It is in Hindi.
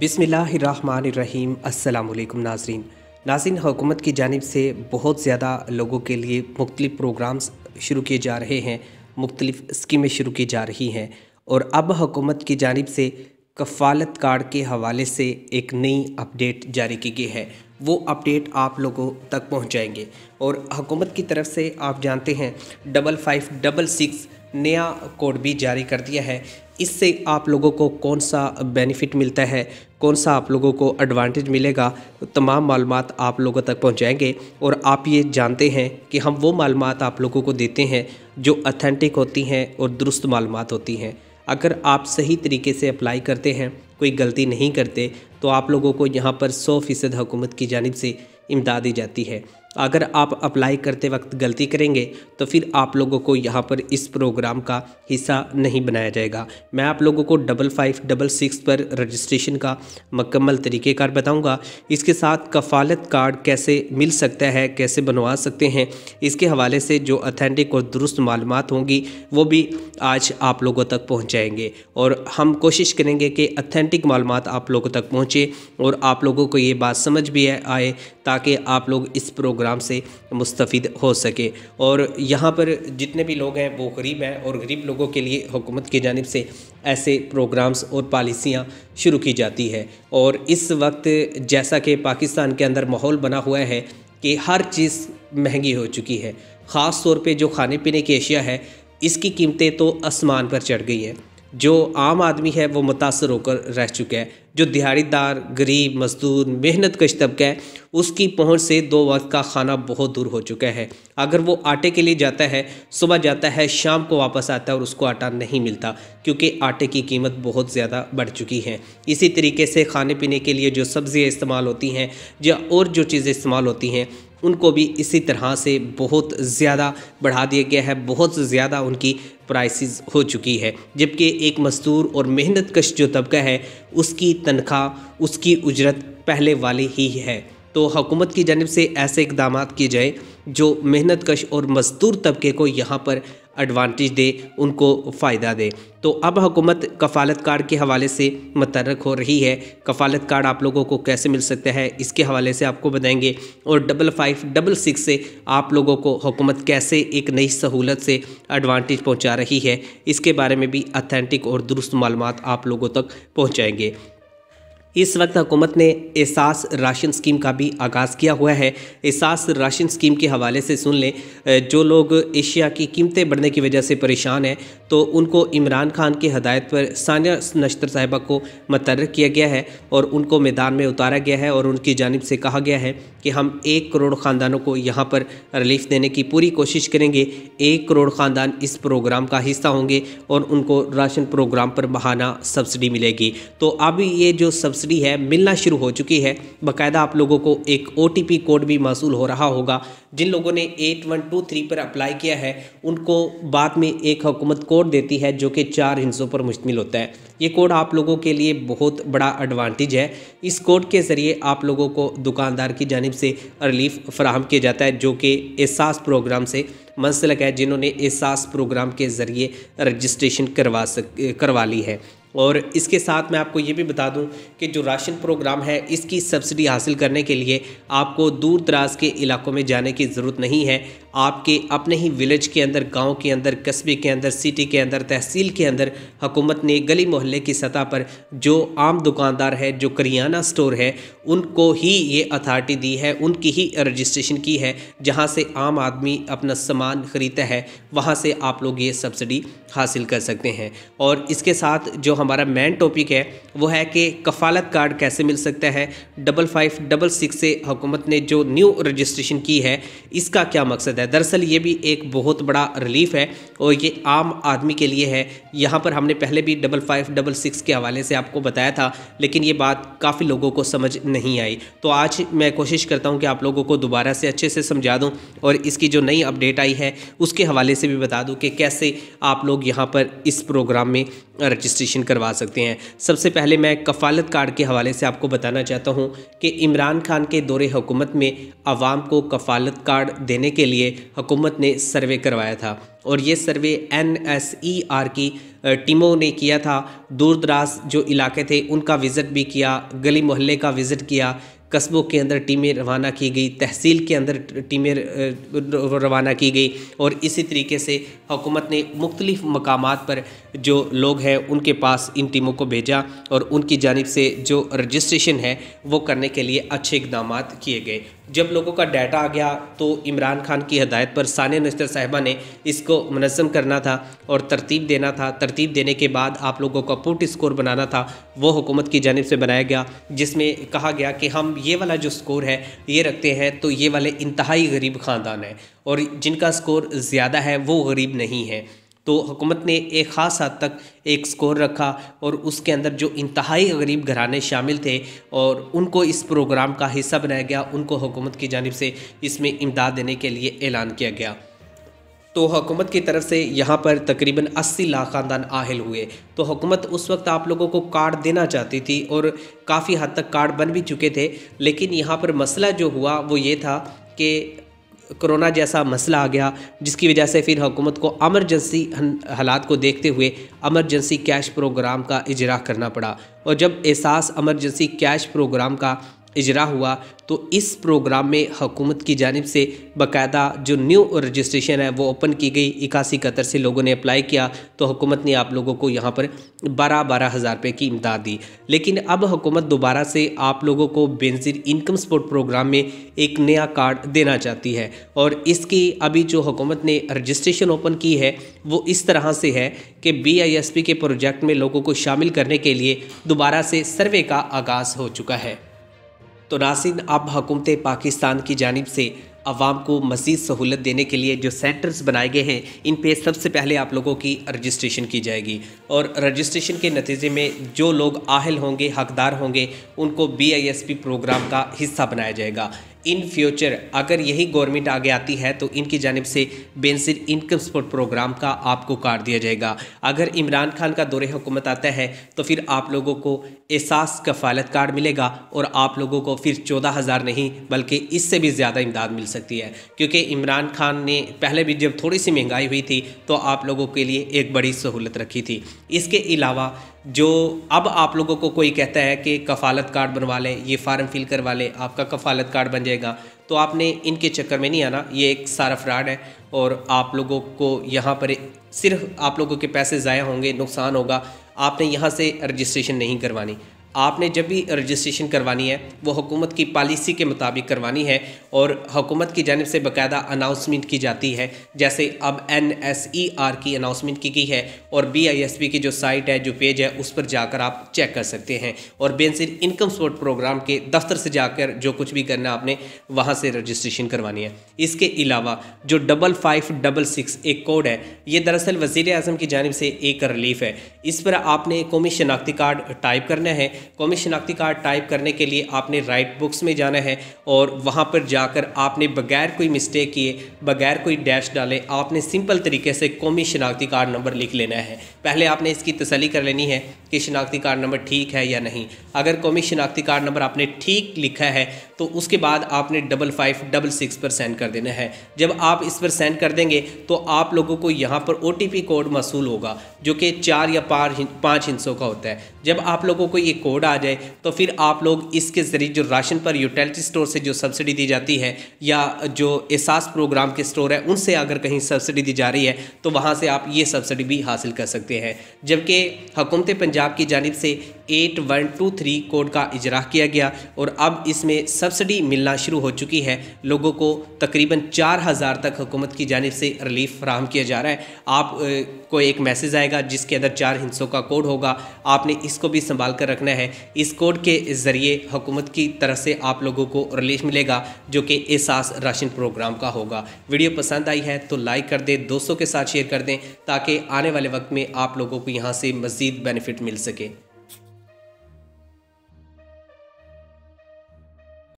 बिसमीम अल्लाम नाजरीन। नाजरीन, हुकूमत की जानब से बहुत ज़्यादा लोगों के लिए मुख्तलिफ़ प्रोग्राम्स शुरू किए जा रहे हैं, मुख्तलिफ़ स्कीमें शुरू की जा रही हैं और अब हुकूमत की जानब से कफ़ालत कार्ड के हवाले से एक नई अपडेट जारी की गई है। वो अपडेट आप लोगों तक पहुँच जाएँगे और हुकूमत की तरफ़ से आप जानते हैं, डबल फाइव डबल सिक्स नया कोड भी जारी कर दिया है। इससे आप लोगों को कौन सा बेनिफिट मिलता है, कौन सा आप लोगों को एडवांटेज मिलेगा, तमाम मालूम आप लोगों तक पहुंचाएँगे। और आप ये जानते हैं कि हम वो मालूम आप लोगों को देते हैं जो अथेंटिक होती हैं और दुरुस्त मालूम होती हैं। अगर आप सही तरीके से अप्लाई करते हैं, कोई गलती नहीं करते तो आप लोगों को यहाँ पर सौ फ़ीसद हुकूमत की जानब से इमदाद दी जाती है। अगर आप अप्लाई करते वक्त गलती करेंगे तो फिर आप लोगों को यहाँ पर इस प्रोग्राम का हिस्सा नहीं बनाया जाएगा। मैं आप लोगों को डबल फाइव डबल सिक्स पर रजिस्ट्रेशन का मकम्मल तरीक़ेकार बताऊँगा। इसके साथ कफ़ालत कार्ड कैसे मिल सकता है, कैसे बनवा सकते हैं, इसके हवाले से जो अथेंटिक और दुरुस्त मालूम होंगी, वो भी आज आप लोगों तक पहुँचाएँगे और हम कोशिश करेंगे कि अथेंटिक मालूम आप लोगों तक पहुँचे और आप लोगों को ये बात समझ भी आए ताकि आप लोग इस प्रोग्राम प्रोग्राम से मुस्तफ़ हो सके। और यहाँ पर जितने भी लोग हैं, वो गरीब हैं और गरीब लोगों के लिए हुकूमत की जानब से ऐसे प्रोग्राम्स और पॉलिसियाँ शुरू की जाती है। और इस वक्त जैसा कि पाकिस्तान के अंदर माहौल बना हुआ है कि हर चीज़ महँगी हो चुकी है। ख़ास तौर पे जो खाने पीने की अशिया है, इसकी कीमतें तो आसमान पर चढ़ गई हैं। जो आम आदमी है, वो मुतासर होकर रह चुका है। जो दिहाड़ीदार, गरीब, मजदूर, मेहनत कश तबका है, उसकी पहुँच से दो वक्त का खाना बहुत दूर हो चुका है। अगर वो आटे के लिए जाता है, सुबह जाता है, शाम को वापस आता है और उसको आटा नहीं मिलता, क्योंकि आटे की कीमत बहुत ज़्यादा बढ़ चुकी है। इसी तरीके से खाने पीने के लिए जो सब्ज़ियाँ इस्तेमाल होती हैं, या और जो चीज़ें इस्तेमाल होती हैं उनको भी इसी तरह से बहुत ज़्यादा बढ़ा दिया गया है, बहुत ज़्यादा उनकी प्राइसेस हो चुकी है। जबकि एक मजदूर और मेहनत कश जो तबका है, उसकी तनख्वाह, उसकी उजरत पहले वाली ही है। तो हुकूमत की जानब से ऐसे इकदाम किए जाएँ, जो मेहनत कश और मजदूर तबके को यहाँ पर एडवांटेज दे, उनको फ़ायदा दे। तो अब हुकूमत कफ़ालत कार्ड के हवाले से मतरक हो रही है। कफ़ालत कार्ड आप लोगों को कैसे मिल सकता है, इसके हवाले से आपको बताएँगे। और डबल फाइव डबल सिक्स से आप लोगों को हुकूमत कैसे एक नई सहूलत से एडवांटेज पहुँचा रही है, इसके बारे में भी अथेंटिक और दुरुस्त मालूम आप लोगों तक पहुँचाएँगे। इस वक्त हुकूमत ने एहसास राशन स्कीम का भी आगाज़ किया हुआ है। एहसास राशन स्कीम के हवाले से सुन लें जो लोग एशिया की कीमतें बढ़ने की वजह से परेशान हैं तो उनको इमरान खान की हदायत पर सानिया नश्तर साहिबा को मतर्र किया गया है और उनको मैदान में उतारा गया है और उनकी जानब से कहा गया है कि हम एक करोड़ ख़ानदानों को यहाँ पर रिलीफ देने की पूरी कोशिश करेंगे। एक करोड़ ख़ानदान इस प्रोग्राम का हिस्सा होंगे और उनको राशन प्रोग्राम पर बहाना सब्सिडी मिलेगी। तो अब ये जो सब्सिडी है, मिलना शुरू हो चुकी है। बाकायदा आप लोगों को एक ओटीपी कोड भी मौसू हो रहा होगा। जिन लोगों ने एट वन टू थ्री पर अप्लाई किया है, उनको बाद में एक हुकूमत कोड देती है, जो कि चार हिस्सों पर मुश्तमिल होता है। ये कोड आप लोगों के लिए बहुत बड़ा एडवांटेज है। इस कोड के ज़रिए आप लोगों को दुकानदार की जानब से रिलीफ फ्राहम किया जाता है, जो कि एहसास प्रोग्राम से मंसलक है, जिन्होंने एहसास प्रोग्राम के ज़रिए रजिस्ट्रेशन करवा सक, करवा ली है। और इसके साथ मैं आपको ये भी बता दूँ कि जो राशन प्रोग्राम है, इसकी सब्सिडी हासिल करने के लिए आपको दूर दराज के इलाकों में जाने की ज़रूरत नहीं है। आपके अपने ही विलेज के अंदर, गाँव के अंदर, कस्बे के अंदर, सिटी के अंदर, तहसील के अंदर हुकूमत ने गली मोहल्ले की सतह पर जो आम दुकानदार है, जो करियाना स्टोर है, उनको ही ये अथॉरिटी दी है, उनकी ही रजिस्ट्रेशन की है, जहाँ से आम आदमी अपना सामान ख़रीदता है, वहाँ से आप लोग ये सब्सिडी हासिल कर सकते हैं। और इसके साथ जो हमारा मेन टॉपिक है, वो है कि कफ़ालत कार्ड कैसे मिल सकता है? डबल फाइव डबल सिक्स से हुकूमत ने जो न्यू रजिस्ट्रेशन की है, इसका क्या मकसद है? दरअसल ये भी एक बहुत बड़ा रिलीफ है और ये आम आदमी के लिए है। यहाँ पर हमने पहले भी डबल फाइव डबल सिक्स के हवाले से आपको बताया था, लेकिन ये बात काफ़ी लोगों को समझ नहीं आई। तो आज मैं कोशिश करता हूँ कि आप लोगों को दोबारा से अच्छे से समझा दूँ और इसकी जो नई अपडेट आई है, उसके हवाले से भी बता दूँ कि कैसे आप लोग यहाँ पर इस प्रोग्राम में रजिस्ट्रेशन करवा सकते हैं। सबसे पहले मैं कफ़ालत कार्ड के हवाले से आपको बताना चाहता हूँ कि इमरान खान के दौरे हुकूमत में आवाम को कफ़ालत कार्ड देने के लिए लिए हुकूमत ने सर्वे करवाया था और ये survey N S E R की टीमों ने किया था। दूर दराज जो इलाके थे, उनका विज़िट भी किया, गली मोहल्ले का विज़िट किया, कस्बों के अंदर टीमें रवाना की गई, तहसील के अंदर टीमें रवाना की गई और इसी तरीके से हुकूमत ने मुख्तलिफ़ मकाम पर जो लोग हैं, उनके पास इन टीमों को भेजा और उनकी जानब से जो रजिस्ट्रेशन है, वो करने के लिए अच्छे इकदाम किए गए। जब लोगों का डाटा आ गया तो इमरान खान की हदायत पर सानिया नस्तर साहिबा ने इसको मनज़म करना था और तरतीब देना था। तरतीब देने के बाद आप लोगों का पुट स्कोर बनाना था। वो हुकूमत की जानब से बनाया गया, जिसमें कहा गया कि हम ये वाला जो स्कोर है, ये रखते हैं तो ये वाले इंतहाई गरीब ख़ानदान हैं और जिनका स्कोर ज़्यादा है वो गरीब नहीं है। तो हुकूमत ने एक ख़ास हद तक एक स्कोर रखा और उसके अंदर जो इंतहाई गरीब घराने शामिल थे और उनको इस प्रोग्राम का हिस्सा बनाया गया, उनको हुकूमत की जानब से इसमें इमदाद देने के लिए ऐलान किया गया। तो हुकूमत की तरफ़ से यहाँ पर तकरीबन 80 लाख ख़ानदान आहल हुए। तो हुकूमत उस वक्त आप लोगों को कार्ड देना चाहती थी और काफ़ी हद तक कार्ड बन भी चुके थे, लेकिन यहाँ पर मसला जो हुआ वो ये था कि कोरोना जैसा मसला आ गया, जिसकी वजह से फिर हुकूमत को अमरजेंसी हालात को देखते हुए अमरजेंसी कैश प्रोग्राम का इजरा करना पड़ा। और जब एहसास अमरजेंसी कैश प्रोग्राम का इजरा हुआ तो इस प्रोग्राम में हुकूमत की जानब से बाकायदा जो न्यू रजिस्ट्रेशन है, वो ओपन की गई। इक्यासी इकहत्तर से लोगों ने अप्लाई किया तो हुकूमत ने आप लोगों को यहाँ पर बारह बारह हज़ार रुपये की इमदाद दी। लेकिन अब हुकूमत दोबारा से आप लोगों को बेनजीर इनकम सपोर्ट प्रोग्राम में एक नया कार्ड देना चाहती है। और इसकी अभी जो हुकूमत ने रजिस्ट्रेशन ओपन की है, वो इस तरह से है कि बी आई एस पी के प्रोजेक्ट में लोगों को शामिल करने के लिए दोबारा से सर्वे का आगाज़ हो चुका है। तो नासिन अब हुकूमत पाकिस्तान की जानब से आवाम को मज़ीद सहूलत देने के लिए जो सेंटर्स बनाए गए हैं, इन पे सबसे पहले आप लोगों की रजिस्ट्रेशन की जाएगी। और रजिस्ट्रेशन के नतीजे में जो लोग आहल होंगे, हकदार होंगे, उनको B I S P program का हिस्सा बनाया जाएगा। इन फ्यूचर अगर यही गवर्नमेंट आगे आती है तो इनकी जानब से बेनसिर इनकम सपोर्ट प्रोग्राम का आपको कार्ड दिया जाएगा। अगर इमरान खान का दौरे हुकूमत आता है तो फिर आप लोगों को एहसास कफालत कार्ड मिलेगा और आप लोगों को फिर चौदह हज़ार नहीं, बल्कि इससे भी ज़्यादा इमदाद मिल सकती है। क्योंकि इमरान खान ने पहले भी जब थोड़ी सी महँगाई हुई थी तो आप लोगों के लिए एक बड़ी सहूलत रखी थी। इसके अलावा जो अब आप लोगों को कोई कहता है कि कफ़ालत कार्ड बनवा लें, ये फार्म फिल करवा लें, आपका कफ़ालत कार्ड बन जाएगा। तो आपने इनके चक्कर में नहीं आना, ये एक सारा फ्रॉड है और आप लोगों को यहाँ पर सिर्फ़ आप लोगों के पैसे ज़ाया होंगे, नुकसान होगा। आपने यहाँ से रजिस्ट्रेशन नहीं करवानी। आपने जब भी रजिस्ट्रेशन करवानी है, वो हुकूमत की पॉलिसी के मुताबिक करवानी है और हुकूमत की जानब से बाकायदा अनाउंसमेंट की जाती है, जैसे अब एन एस ई आर की अनाउंसमेंट की गई है और बी आई एस पी की जो साइट है, जो पेज है, उस पर जाकर आप चेक कर सकते हैं और बेनसिर इनकम सपोर्ट प्रोग्राम के दफ्तर से जाकर जो कुछ भी करना आपने, वहाँ से रजिस्ट्रेशन करवानी है। इसके अलावा जो डबल फाइव डबल सिक्स एक कोड है, ये दरअसल वज़ी अजम की जानब से एक रिलीफ है। इस पर आपने कौमी शनाख्ती कार्ड टाइप करना है कौमी शनाख्ती कार्ड टाइप करने के लिए आपने राइट बुक्स में जाना है और वहाँ पर जाकर आपने बगैर कोई मिस्टेक किए, बगैर कोई डैश डाले, आपने सिंपल तरीके से कौमी शनाख्ती कार्ड नंबर लिख लेना है। पहले आपने इसकी तसली कर लेनी है कि शनाख्ती कार्ड नंबर ठीक है या नहीं। अगर कौमी शनाख्ती कार्ड नंबर आपने ठीक लिखा है तो उसके बाद आपने डबल फाइव, डबल सिक्स पर सेंड कर देना है। जब आप इस पर सेंड कर देंगे तो आप लोगों को यहाँ पर ओटीपी कोड मसूल होगा, जो कि चार या पाँच हिंसों का होता है। जब आप लोगों को ये कोड आ जाए तो फिर आप लोग इसके ज़रिए जो राशन पर यूटिलिटी स्टोर से जो सब्सिडी दी जाती है, या जो एहसास प्रोग्राम के स्टोर है, उनसे अगर कहीं सब्सिडी दी जा रही है तो वहाँ से आप ये सब्सिडी भी हासिल कर सकते हैं। जबकि हुकूमत पंजाब की जानब से eight one two three code का इजरा किया गया, और अब इसमें सब्सिडी मिलना शुरू हो चुकी है। लोगों को तकरीबन चार हज़ार तक हुकूमत की जानब से रिलीफ फ्राहम किया जा रहा है। आप को एक मैसेज आएगा, जिसके अंदर चार हिंसों का कोड होगा। आपने इसको भी संभाल कर रखना है। इस कोड के ज़रिए हुकूमत की तरफ़ से आप लोगों को रिलीफ मिलेगा, जो कि एहसास राशन प्रोग्राम का होगा। वीडियो पसंद आई है तो लाइक कर दें, दोस्तों के साथ शेयर कर दें, ताकि आने वाले वक्त में आप लोगों को यहाँ से मज़ीद बेनिफिट मिल सके।